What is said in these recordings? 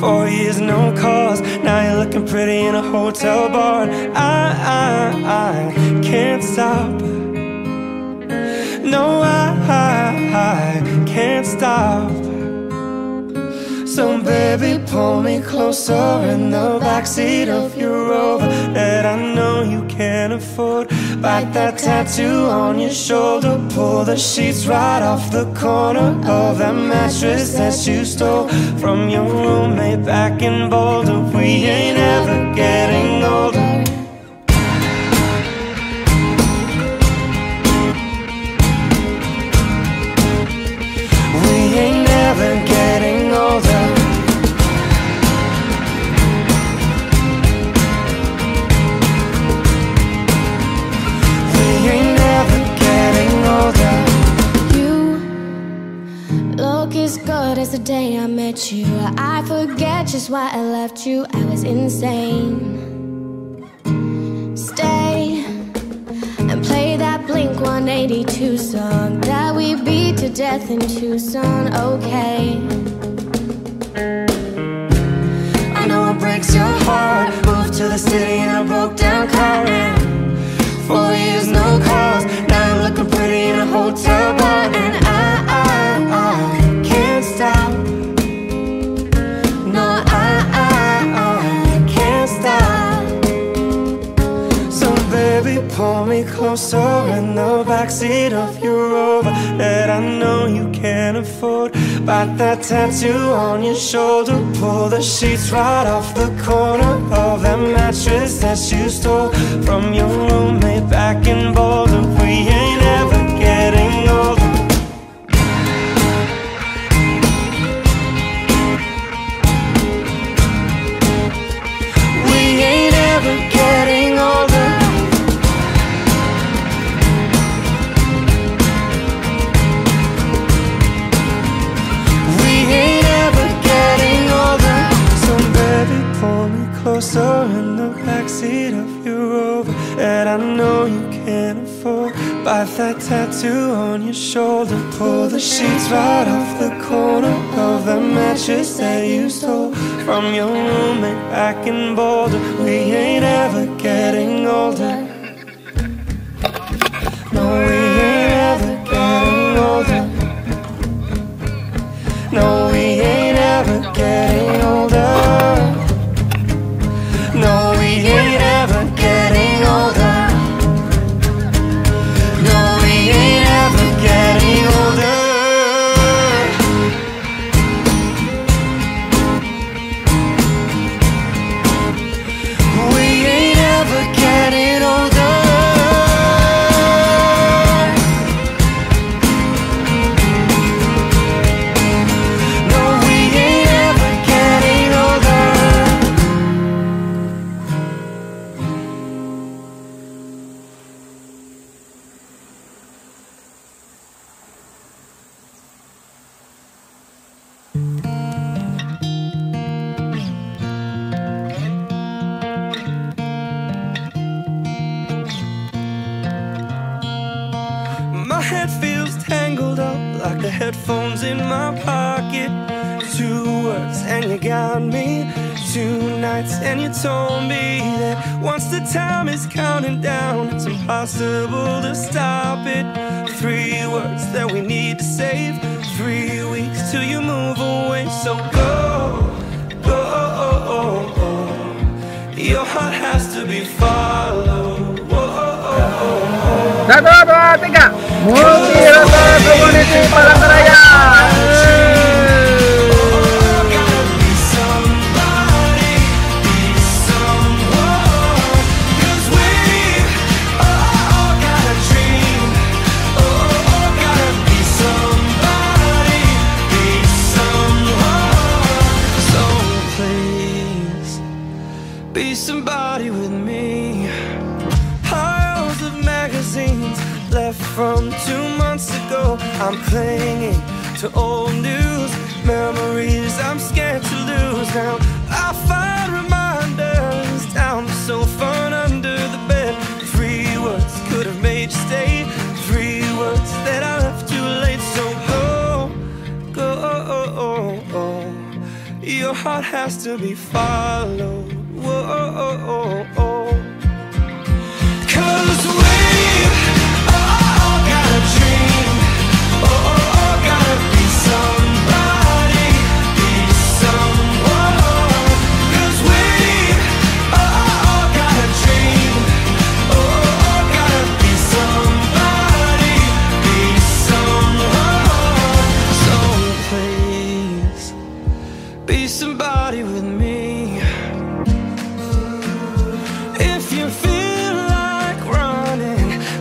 four years, no calls. Now you're looking pretty in a hotel bar. And I, I, I can't stop. No, I, I, can't stop. So baby, pull me closer in the backseat of your Rover that I Bite that tattoo on your shoulder, pull the sheets right off the corner of that mattress that you stole from your roommate back in Boulder. We ain't ever getting as good as the day I met you. I forget just why I left you. I was insane. Stay and play that Blink 182 song that we beat to death in Tucson. Okay. I know it breaks your heart. Moved to the city in a broke down car. And four years, no calls. Now I'm looking pretty in a hotel bar. Backseat of your Rover that I know you can't afford. Bite that tattoo on your shoulder, pull the sheets right off the corner of that mattress that you stole from your roommate back in Boulder. We ain't Bite that tattoo on your shoulder, pull the sheets right off the corner of the mattress that you stole from your roommate back in Boulder. We ain't ever getting older. No, head feels tangled up like the headphones in my pocket. Two words and you got me. Two nights and you told me that once the time is counting down, it's impossible to stop it. Three words that we need to save. Three weeks till you move away. So go, Satu, dua, tiga. Multi Rata Community Palangkaraya. I'm clinging to old news, memories I'm scared to lose. Now I find reminders down the sofa and under the bed. Three words could have made you stay. Three words that I left too late. So go, go. Your heart has to be followed. Whoa.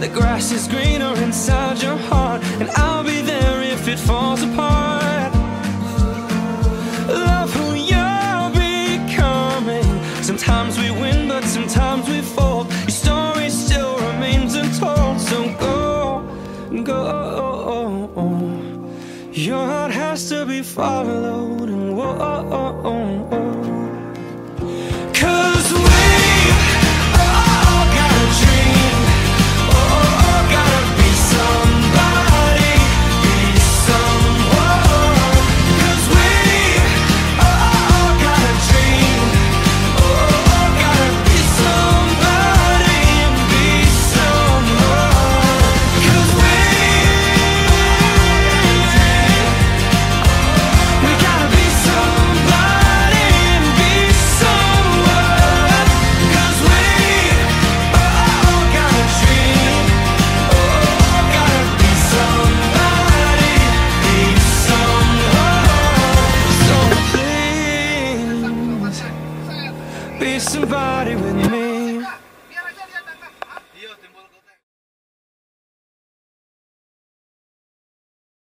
The grass is greener inside your heart, and I'll be there if it falls apart. Love who you're becoming. Sometimes we win, but sometimes we fall. Your story still remains untold, so go, go. Your heart has to be followed, and whoa.